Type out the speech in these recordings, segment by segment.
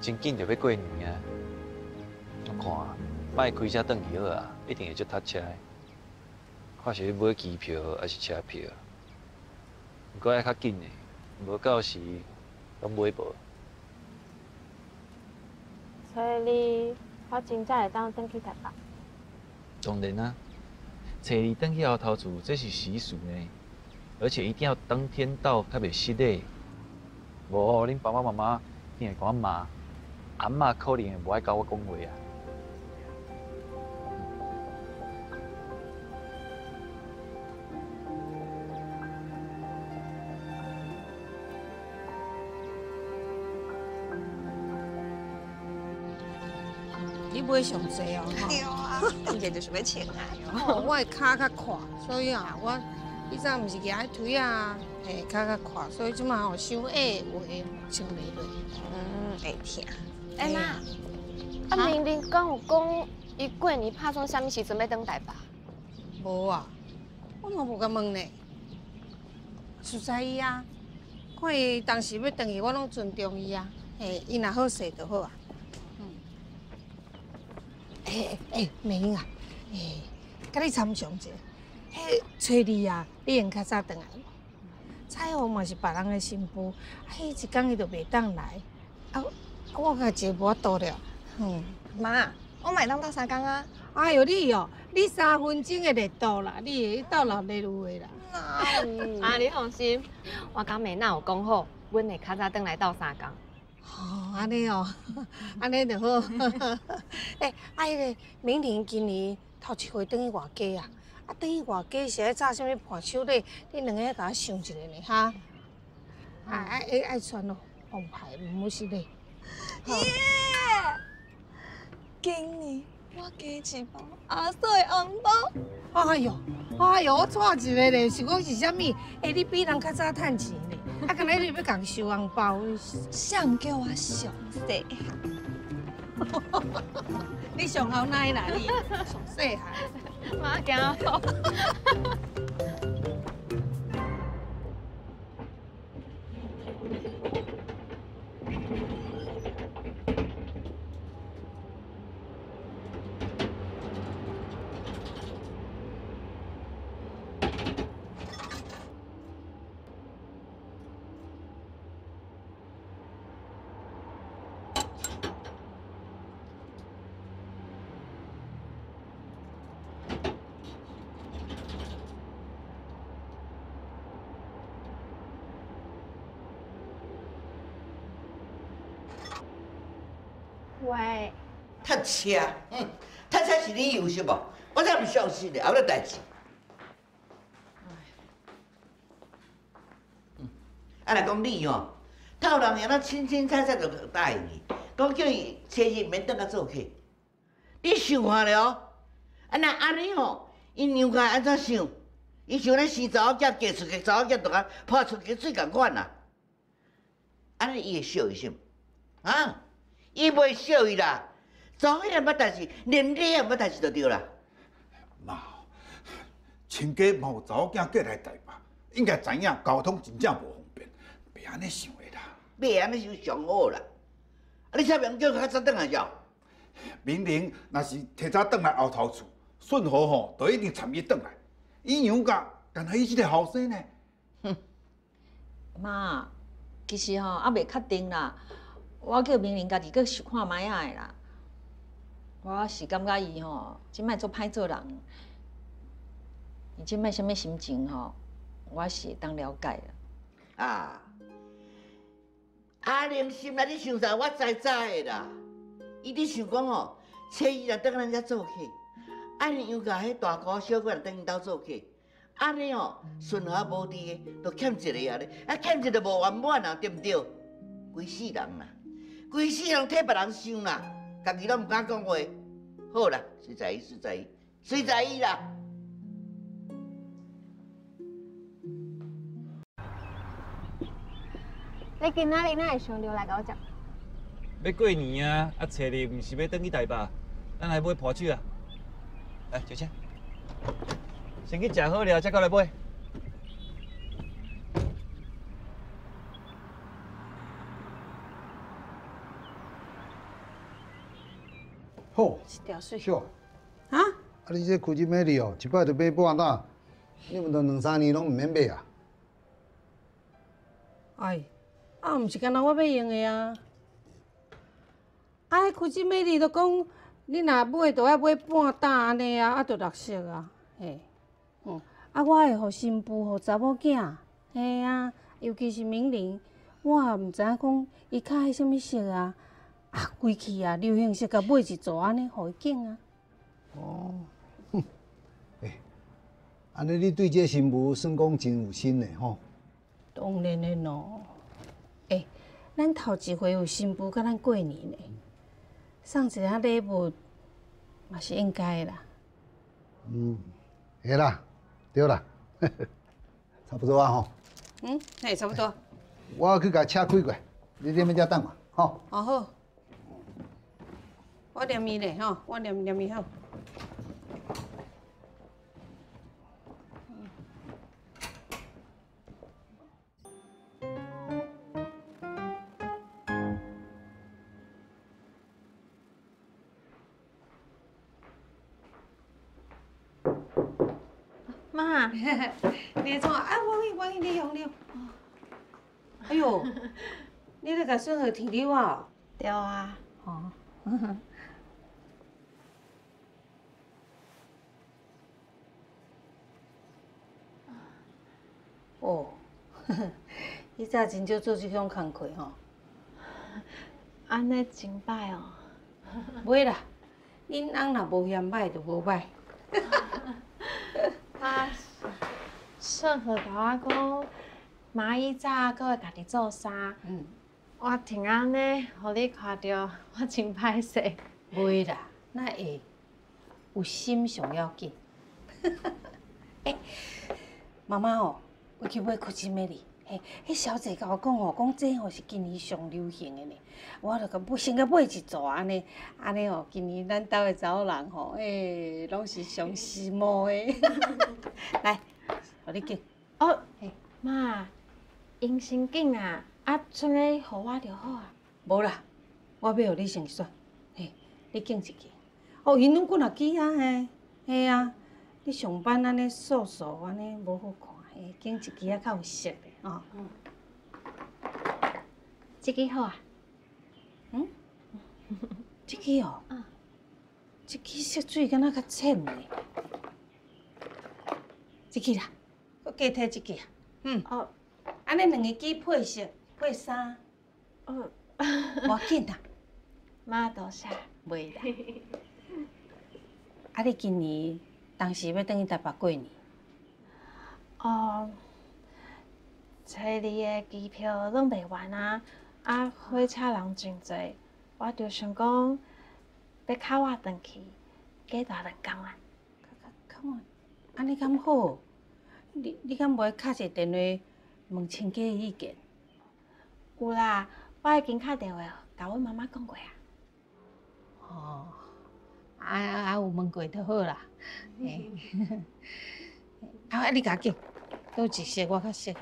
真紧就要过年啊！我看，摆开车转去好啊，一定会足塞车。看是要买机票还是车票？不过要较紧的，无到时拢买无。所以，我真正会当转去台北。当然啊，初二转去后头厝，这是习俗呢，而且一定要当天到，较袂失礼。无，恁爸爸妈妈一定会讲骂，阿嬷可能会无爱教我讲话啊。你买上济哦，对啊，当然就是要穿啊。吼，我的脚较宽，所以啊，我以前毋是举腿啊，嘿，脚较宽，所以即马吼伤矮话穿袂落。嗯，会听。哎妈，啊明明刚有讲，伊过年拍算啥物时阵要登台吧？无啊，我嘛无甲问呢。实在伊啊，看伊当时要登去，我拢尊重伊啊。嘿，伊若好势就好啊。嗯。哎哎哎，明啊，哎，甲你参详者，迄崔丽啊，你用较早登来无？彩虹嘛是别人的新妇，迄一天伊就袂当来，啊，我甲坐无多了。嗯，妈，我买当到三工啊。哎呦你哦，你三分钟的热度啦，你会到老热路的啦。啊，你放心，我甲妹娜有讲好，阮会较早登来到三工。哦，安尼哦，安尼就好。哎，啊，迄个明玲今年头一回等于外家啊？啊，等于外家是爱炸啥物伴手礼？你两个甲我想一个呢，哈？啊，爱爱爱穿咯，红牌唔好失礼。耶！今年我加一包阿嫂的红包。哎呦，哎呦，我错一个咧，是讲是啥物？哎，你比人较早趁钱咧，啊，今日你要共收红包，谁叫我上细汉？你上好奶啦，你上细汉。妈惊我。喂，读车，嗯，塞车是你优秀无？我才不相信咧，后头代志。啊来讲你哦，透人样咱清清彩彩就答应你，讲叫伊初日免倒来做客。你想看了哦，啊那安尼哦，伊娘家安怎想？伊想咱生查某囝嫁出去，查某囝就甲泼出去水共款啦。安尼伊会笑伊心？啊？伊袂笑伊啦，做迄个捌代志，连你也捌代志就对啦。妈，亲家某查某囝过来台北，应该知影交通真正无方便，别安尼想的啦。别安尼想上好啦。啊，你啥物叫较早转来了？明玲若是提早转来后头厝，顺和吼，就一定参伊转来。伊娘家，但系伊即个后生呢。哼，妈，其实吼也未确定啦。我叫明玲家己去想看卖啊的啦，我是感觉伊吼，即摆做歹做人，伊即摆什么心情吼，我是会当了解的。啊，阿玲心内你想啥？我知知的啦。伊伫想讲哦，初二来等咱遮做客，安尼又甲迄大姑小姑来等因兜做客，安尼哦，顺和无伫的，都欠一个啊咧，啊欠一个无圆满啊，对毋对？规世人啦。规世人替别人想啦，家己拢毋敢讲话。好啦，随在伊，随在伊，随在伊啦。你今仔日哪会想着来甲我食？要过年啊，啊，初二毋是要转去台北，咱来买破酒啊。来，小姐，先去食好了，再过来买。好，一条水。小，啊？啊，你这开金美丽哦，一摆就买半担，你们都两三年拢毋免买啊？哎，啊，毋是干那我要用的啊！啊，迄开金美丽都讲，你若买，就要买半担安尼啊，啊，就绿色啊，嘿，嗯，啊，我会互新妇、互查某囝，嘿啊，尤其是明玲，我也毋知影讲伊较爱啥物色啊，啊，规气啊，流行色甲买一组安尼，互伊拣啊。哦，哼，诶，安尼你对这新妇算讲真有心嘞吼。当然的咯，诶、咱头一回有新妇甲咱过年嘞，送一下礼物嘛是应该的啦。嗯，会啦，对啦，差不多啊吼。嗯，嘿，差不多。我去甲车开过，你踮咧遮等我，吼。哦好，我念伊咧吼，我念念伊好。妈，你创啊，我去，我去，你用你用。哎呦，你咧甲孙儿提溜啊？对啊，哦。哦，你早真少做即种工课吼？安尼真歹哦。袂啦，恁翁若无嫌歹就无歹。啊，顺和甲我讲，妈伊早搁会家己做衫，嗯，我听安尼，互你看着，我真歹势。袂啦，那会有心上要紧。诶、妈妈哦，我去买科技美丽。嘿，迄小姐甲我讲哦，讲这吼是今年上流行的呢。我著甲买先甲买一组安尼，安尼哦，今年咱兜的查某人吼，诶、拢是上时髦的。来，互你拣。哦嘿，妈，因先紧啊，啊，剩个互我就好啊。无啦，我要互你先选。嘿，你拣一支。哦，因拢几啊支啊，嘿，嘿啊。你上班安尼素素安尼无好看，嘿，拣一支啊较有色的哦。嗯这个好啊。嗯，这个哦，嗯这个色水敢若较浅呢。这个啦，搁加摕一个啊。嗯，哦，安尼两个支配色配衫，嗯，无要紧啦，妈多谢。袂啦。啊，你今年当时要等去台北过年？哦，初二的机票拢卖完啊，啊，火车人真侪，我就想讲要靠我转去，加大两工啊。看啊，安尼敢好？你你敢无敲一个电话问亲家的意见？有啦，我已经敲电话甲阮妈妈讲过啊。哦，啊啊啊有问过就好啦。嘿，啊啊你甲我拣，倒一色我较适合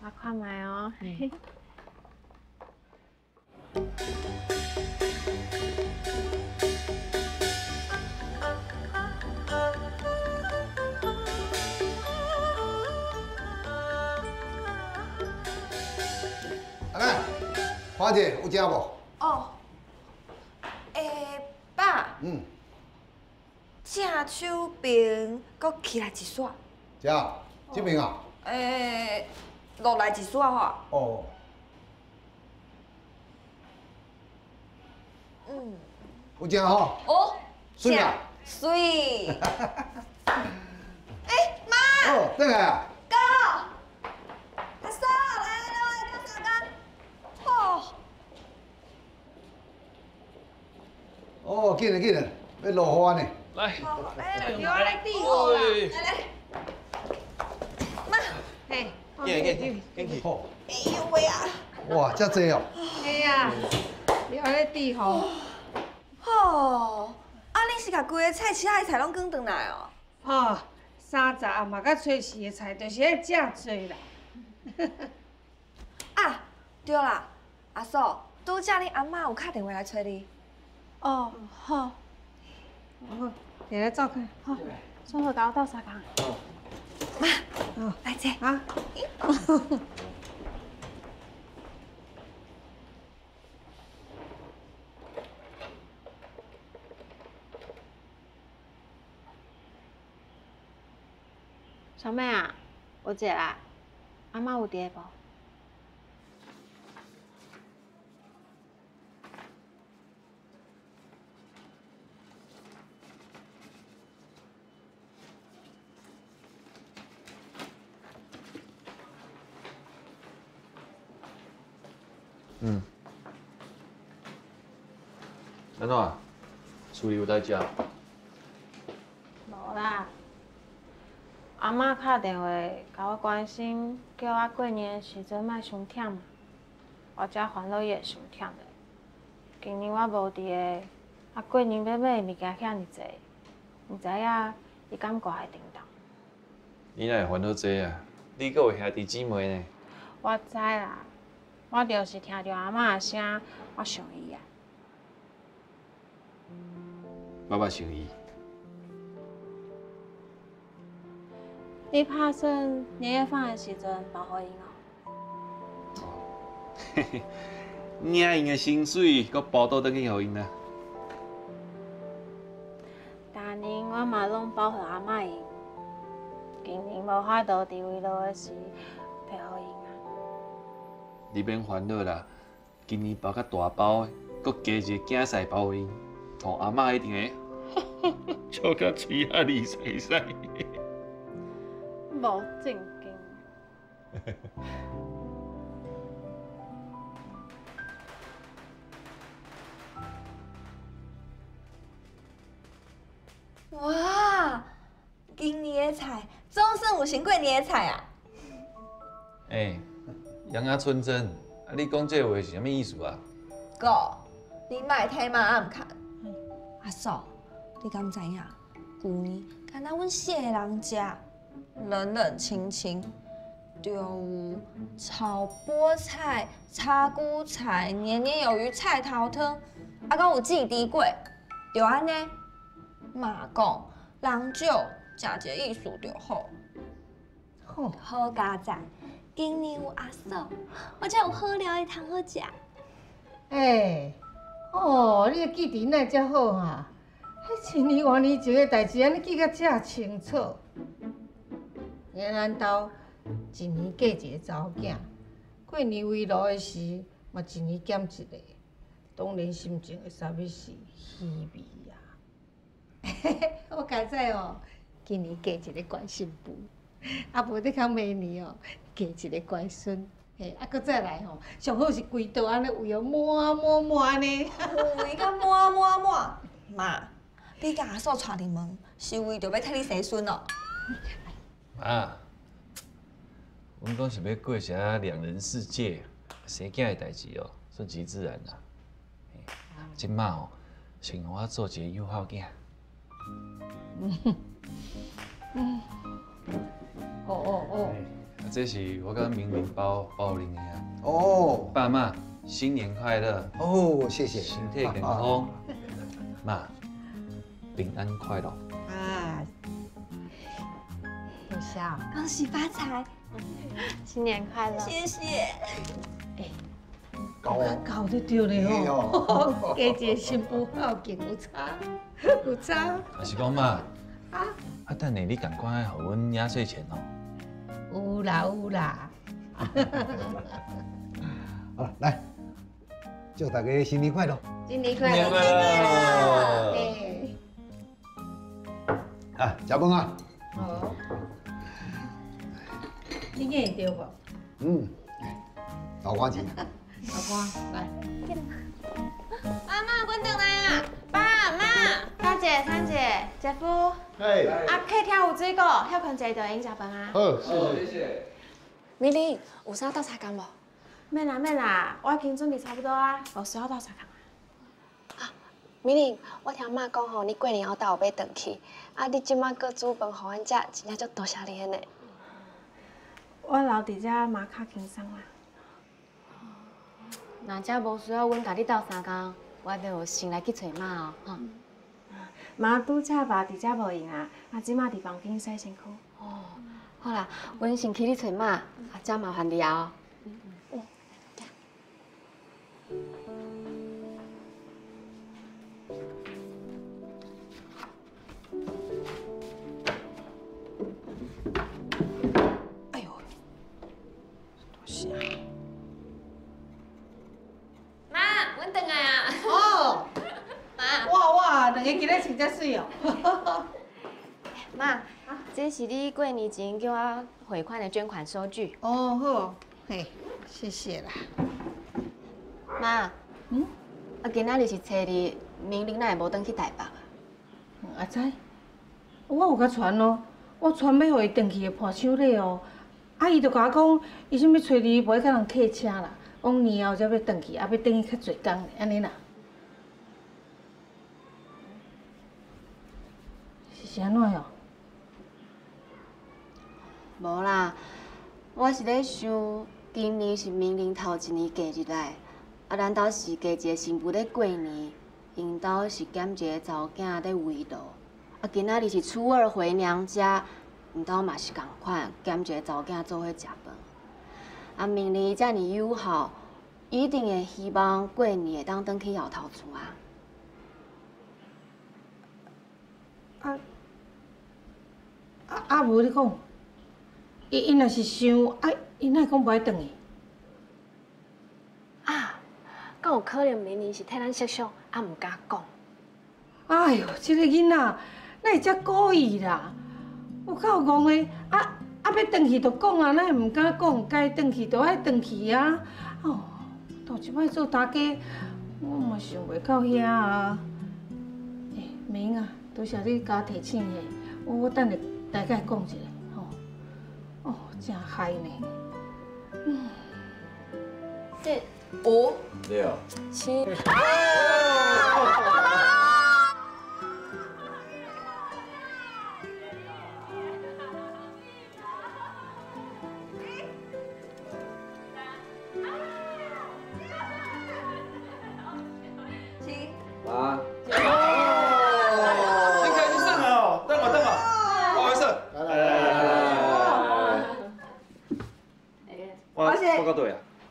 合。我看卖哦。阿奶，花姐有食无？哦，诶，爸，嗯，正手边搁起来一撮，食，这边啊。诶，落来一撮吼。哦，嗯，有食吼。哦，水啊水，哦，转来啊。哥，阿嫂，来来来，来大家，哦，哦，紧嘞紧嘞，要落雨呢。来，好，来来，来来嘿，给给给给给。好，哎呦喂啊，哇，遮济哦。哎呀，你安尼滴吼，哦，啊，你是甲规个菜其他的菜拢卷转来哦？吼，三十啊嘛，甲炊事的菜，就是迄正多啦。啊，对啦，阿嫂，拄则你阿嬷有打电话来找你。哦，好，好，你来走开。好，送好甲我斗相共。好，来姐。啊。小妹啊，我姐啦，阿妈有伫无？嗯。安怎？厝里有代志啊？无啦，阿嬷敲电话甲我关心，叫我过年的时阵莫伤忝嘛。我遮烦恼伊会伤忝的。今年我无伫个，啊过年要买的物件遐尼济，毋知影伊敢挂会叮当。你哪会烦恼这啊？你阁有兄弟姊妹呢？我知啦，我就是听着阿嬷的声，我想伊啊。爸爸想伊。你拍算年夜饭的时阵包给因哦？嘿嘿，领因的薪水，阁包倒转去给因啊。逐年我嘛拢包给阿嬷因，今年无法度伫位落的时。你免烦恼啦，今年包较大包的，阁加一个竞赛包互因，吼阿嬷一定会 笑甲嘴啊利塞塞。无正经。哇，今年的菜总算有成过年的菜啊！哎，杨阿春真，啊你讲这话是啥物意思啊？哥，你莫太嘛暗看。阿嫂，你敢知影？旧年敢若阮四个人食，冷冷清清，就有炒菠菜、炒菇菜、年年有余菜头汤，啊，搁有季地粿，就安尼。妈讲，人少食一个意思就好。好，好佳哉，今年有阿嫂，我才有好料的通好食。哎，哦，你的记忆哪遮好哈？迄一年外年前的代志，安尼记甲遮清楚。伢咱兜一年嫁一个查某囝，过年围炉的时嘛一年减一个，当然心情会啥物是稀微啊。嘿 嘿，我家知哦，今年嫁一个关心妇，啊无得讲明年哦，嫁一个乖孙。嘿，啊，搁再来吼，上好是规桌安尼围哦满满满呢。围甲满满满，妈，你甲阿嫂带入门，是为着要替你生孙哦。啊，阮讲是要过啥两人世界，生囝的代志哦，顺其自然啦。即马哦，先互我做一个友好囝。嗯，嗯，哦哦哦，啊，这是我跟明明包包恁的呀。哦，爸妈，新年快乐！哦，谢谢，身体健康，妈，平安快乐。啊，有笑，恭喜发财，新年快乐！谢谢。高搞得对嘞哦，加一个新妇好劲有差，有差。还是讲妈，啊，啊，等下你赶快给阮压岁钱哦。有啦有啦。好了，来，祝大家新年快乐！新年快乐！新年快乐！哎，啊，食饭啊！好。你认得不？嗯，老瓜子。老瓜，来。阿妈，阮转来啊！爸妈，大姐、三姐、姐夫，哎，啊，客厅有水果，休困坐就用食饭啊。好，谢谢。美玲，有啥倒茶干无？免啦免啦，我已经准备差不多啊，无需要倒茶工。美玲，我听妈讲吼，你过年后带后尾回去，啊，你即马搁煮饭互阮食，真正足多谢你呢。我留伫遮嘛较轻松啦。那遮无需要阮甲你斗相共，我就先来去找妈哦，哈。妈拄则吧伫遮无闲啊，啊，即马伫房间洗身躯。哦，好啦，阮先去你找妈，啊，遮麻烦你啊。哎 妈，这是你过年前叫我汇款的捐款收据。哦好，嘿，谢谢啦。妈，嗯，啊，今仔日是初二，明玲哪会无转去台北啊？阿仔，我有甲传咯，我传要互伊转去的伴手礼哦。啊，伊就甲我讲，伊想要初二无爱甲人客车啦，往年后才要转去，啊要转去较侪工，安尼啦。是是安怎哦？无啦，我是咧想，今年是明玲头一年嫁入来，啊，咱兜是加一个新妇咧过年，因兜是减一个查某囝咧围炉，啊，今仔日是初二回娘家，因兜嘛是共款，减一个查某囝做伙食饭。啊，明玲遮尔友好，一定会希望过年会当转去后头厝啊。啊啊啊！无你讲，伊伊若是想，啊，伊哪会讲无爱转去？啊，敢有可能明年是替咱设想，啊，毋敢讲。哎哟，这个囡仔哪会遮故意啦？有够戆的，啊啊要转去就讲啊，哪会毋敢讲？该转去就爱转去啊！哦，到即摆做大家，我嘛想袂到遐啊。诶、明啊，多谢你甲我提醒的，我我等下大概讲一下，吼、哦，真嗨呢。嗯这五六七。妈，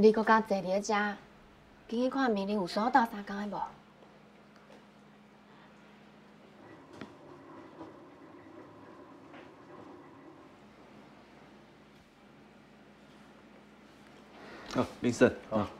你搁敢坐伫咧遮？今日看明玲有需要斗相共的无？哦，林森，啊，嗯，